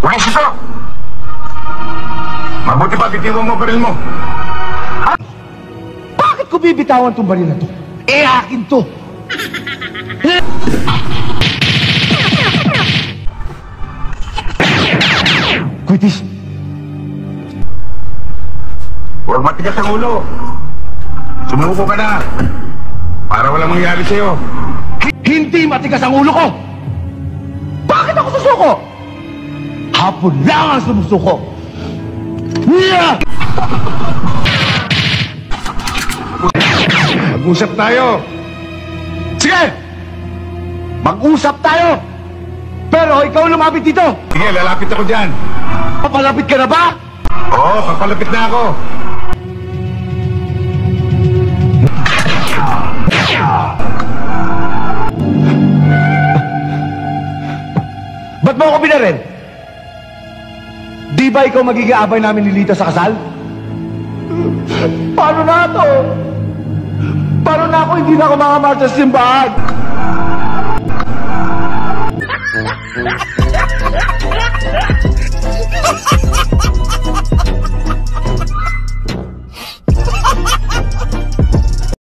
Pulis ito! Mabuti pa, bitiwan mo baril mo. Bakit ko bibitawan tong baril na to? Eh, akin to! Kuitis, Huwag matigas ang ulo. Sumuko ka na. Para walang mangyari sa'yo. hindi matigas ang ulo ko! Bakit ako susuko? Hapon lang ang sumusuko! Yeah! Mag-usap tayo. Sige! Mag-usap tayo! Pero ikaw lumapit dito! Sige, lalapit ako dyan. Papalapit ka na ba? Oo, papalapit na ako. Ba't mo ako binaril? Di ba ikaw magiging namin ni Lita sa kasal? Paano na to? Paano na ako hindi na ako makamahal sa simbahan?